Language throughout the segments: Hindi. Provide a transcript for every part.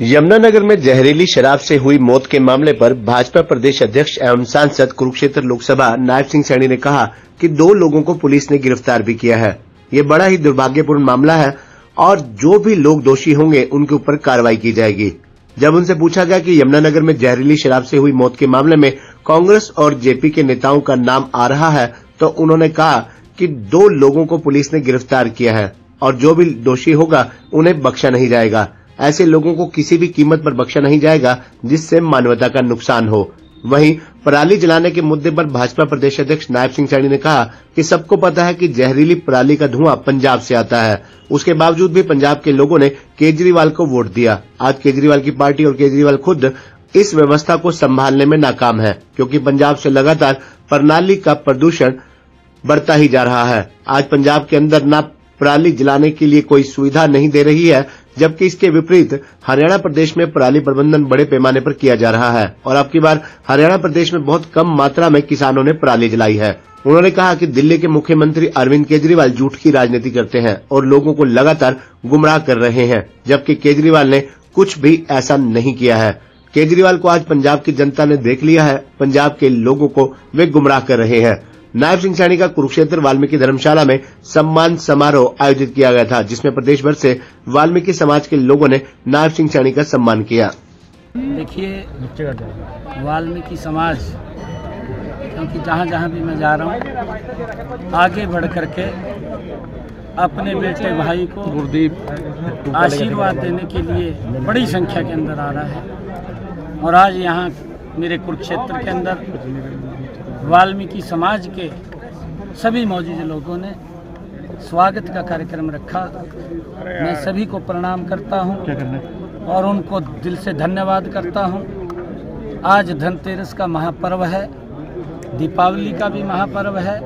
यमुनानगर में जहरीली शराब से हुई मौत के मामले पर भाजपा प्रदेश अध्यक्ष एवं सांसद कुरुक्षेत्र लोकसभा नायब सिंह सैनी ने कहा कि दो लोगों को पुलिस ने गिरफ़्तार भी किया है। ये बड़ा ही दुर्भाग्यपूर्ण मामला है और जो भी लोग दोषी होंगे, उनके ऊपर कार्रवाई की जाएगी। जब उनसे पूछा गया कि यमुनानगर में जहरीली शराब से हुई मौत के मामले में कांग्रेस और जेपी के नेताओं का नाम आ रहा है तो उन्होंने कहा कि दो लोगों को पुलिस ने गिरफ़्तार किया है और जो भी दोषी होगा, उन्हें बख्शा नहीं जाएगा। ऐसे लोगों को किसी भी कीमत पर बख्शा नहीं जाएगा, जिससे मानवता का नुकसान हो। वहीं पराली जलाने के मुद्दे पर भाजपा प्रदेश अध्यक्ष नायब सिंह सैनी ने कहा कि सबको पता है कि जहरीली पराली का धुआँ पंजाब से आता है। उसके बावजूद भी पंजाब के लोगों ने केजरीवाल को वोट दिया। आज केजरीवाल की पार्टी और केजरीवाल खुद इस व्यवस्था को संभालने में नाकाम है, क्योंकि पंजाब से लगातार प्रणाली का प्रदूषण बढ़ता ही जा रहा है। आज पंजाब के अंदर न पराली जलाने के लिए कोई सुविधा नहीं दे रही है, जबकि इसके विपरीत हरियाणा प्रदेश में पराली प्रबंधन बड़े पैमाने पर किया जा रहा है। और अब की बार हरियाणा प्रदेश में बहुत कम मात्रा में किसानों ने पराली जलाई है। उन्होंने कहा कि दिल्ली के मुख्यमंत्री अरविंद केजरीवाल झूठ की राजनीति करते हैं और लोगों को लगातार गुमराह कर रहे हैं, जबकि केजरीवाल ने कुछ भी ऐसा नहीं किया है। केजरीवाल को आज पंजाब की जनता ने देख लिया है, पंजाब के लोगों को वे गुमराह कर रहे हैं। नायब सिंह सैनी का कुरुक्षेत्र वाल्मीकि धर्मशाला में सम्मान समारोह आयोजित किया गया था जिसमें प्रदेश भर से वाल्मीकि समाज के लोगों ने नायब सिंह सैनी का सम्मान किया। देखिए वाल्मीकि समाज क्योंकि जहाँ जहाँ भी मैं जा रहा हूँ आगे बढ़ करके अपने बेटे भाई को गुरदीप आशीर्वाद देने के लिए बड़ी संख्या के अंदर आ रहा है। और आज यहाँ मेरे कुरुक्षेत्र के अंदर वाल्मीकि समाज के सभी मौजूद लोगों ने स्वागत का कार्यक्रम रखा। मैं सभी को प्रणाम करता हूँ और उनको दिल से धन्यवाद करता हूँ। आज धनतेरस का महापर्व है दीपावली का भी महापर्व है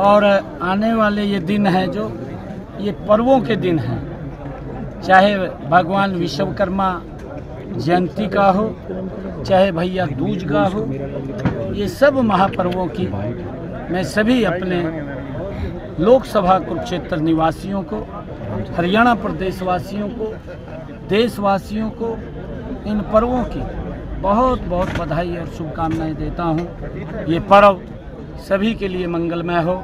और आने वाले ये दिन हैं जो ये पर्वों के दिन हैं। चाहे भगवान विश्वकर्मा जयंती का हो चाहे भैया दूज का हो ये सब महापर्वों की मैं सभी अपने लोकसभा कुरुक्षेत्र निवासियों को, हरियाणा प्रदेशवासियों को, देशवासियों को, इन पर्वों की बहुत बहुत बधाई और शुभकामनाएँ देता हूँ। ये पर्व सभी के लिए मंगलमय हो।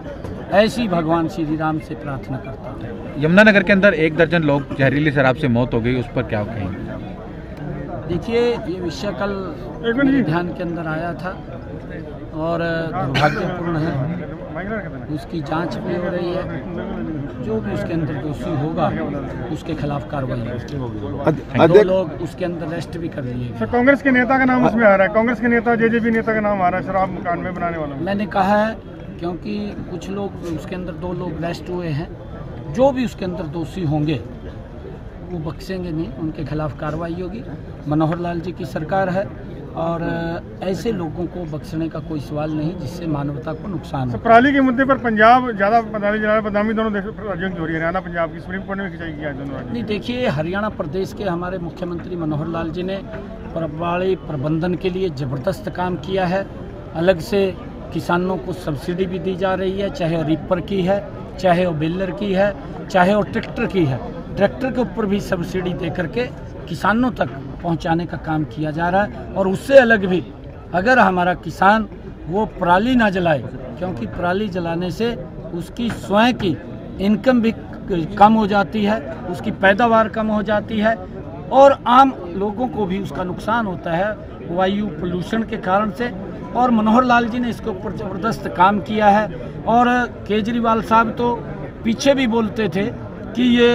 ऐसी भगवान श्री राम से प्रार्थना करता हूँ। यमुनानगर के अंदर एक दर्जन लोग जहरीली शराब से मौत हो गई, उस पर क्या कहेंगे? देखिए ये विषय कल ध्यान के अंदर आया था और दुर्भाग्यपूर्ण है। उसकी जाँच भी हो रही है। जो भी उसके अंदर दोषी होगा उसके खिलाफ कार्रवाई होगी। दो लोग उसके अंदर अरेस्ट भी कर लिए। सर कांग्रेस के नेता का नाम उसमें आ रहा है। कांग्रेस के नेता जेजेपी नेता का नाम आ रहा है शराब मकान में बनाने वाला मैंने कहा है क्योंकि कुछ लोग उसके अंदर दो लोग अरेस्ट हुए हैं। जो भी उसके अंदर दोषी होंगे वो बख्शेंगे नहीं उनके खिलाफ कार्रवाई होगी। मनोहर लाल जी की सरकार है और ऐसे लोगों को बख्शने का कोई सवाल नहीं जिससे मानवता को नुकसान हो। पराली के मुद्दे पर पंजाब ज़्यादा पराली जला बदनामी दोनों राज्यों की हो रही है हरियाणा पंजाब की सुप्रीम कोर्ट में खिंचाई किया दोनों नहीं देखिए हरियाणा प्रदेश के हमारे मुख्यमंत्री मनोहर लाल जी ने पराली प्रबंधन के लिए ज़बरदस्त काम किया है। अलग से किसानों को सब्सिडी भी दी जा रही है चाहे रिपर की है चाहे वो बेलर की है चाहे वो ट्रैक्टर की है। ट्रैक्टर के ऊपर भी सब्सिडी दे करके किसानों तक पहुँचाने का काम किया जा रहा है और उससे अलग भी अगर हमारा किसान वो पराली ना जलाए, क्योंकि पराली जलाने से उसकी स्वयं की इनकम भी कम हो जाती है, उसकी पैदावार कम हो जाती है और आम लोगों को भी उसका नुकसान होता है वायु पोल्यूशन के कारण से। और मनोहर लाल जी ने इसके ऊपर ज़बरदस्त काम किया है। और केजरीवाल साहब तो पीछे भी बोलते थे कि ये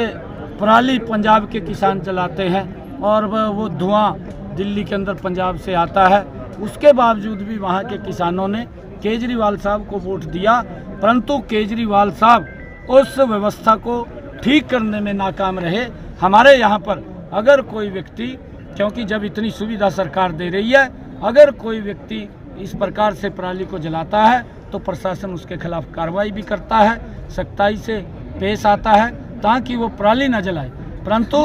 पराली पंजाब के किसान चलाते हैं और वो धुआँ दिल्ली के अंदर पंजाब से आता है। उसके बावजूद भी वहाँ के किसानों ने केजरीवाल साहब को वोट दिया, परंतु केजरीवाल साहब उस व्यवस्था को ठीक करने में नाकाम रहे। हमारे यहाँ पर अगर कोई व्यक्ति, क्योंकि जब इतनी सुविधा सरकार दे रही है, अगर कोई व्यक्ति इस प्रकार से पराली को जलाता है तो प्रशासन उसके खिलाफ कार्रवाई भी करता है, सख्ताई से पेश आता है। ताकि वो पराली न जलाए। परंतु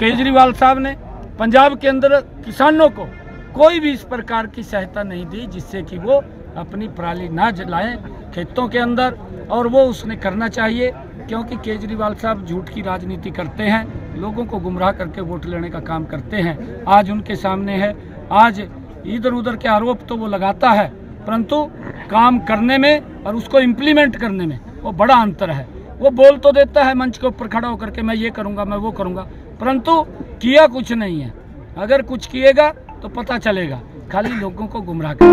केजरीवाल साहब ने पंजाब के अंदर किसानों को कोई भी इस प्रकार की सहायता नहीं दी, जिससे कि वो अपनी पराली ना जलाएँ खेतों के अंदर, और वो उसने करना चाहिए, क्योंकि केजरीवाल साहब झूठ की राजनीति करते हैं, लोगों को गुमराह करके वोट लेने का काम करते हैं। आज उनके सामने है। आज इधर उधर के आरोप तो वो लगाता है, परंतु काम करने में और उसको इम्प्लीमेंट करने में वो बड़ा अंतर है। वो बोल तो देता है मंच के ऊपर खड़ा होकर के, मैं ये करूँगा, मैं वो करूँगा। परंतु किया कुछ नहीं है। अगर कुछ किएगा तो पता चलेगा। खाली लोगों को गुमराह कर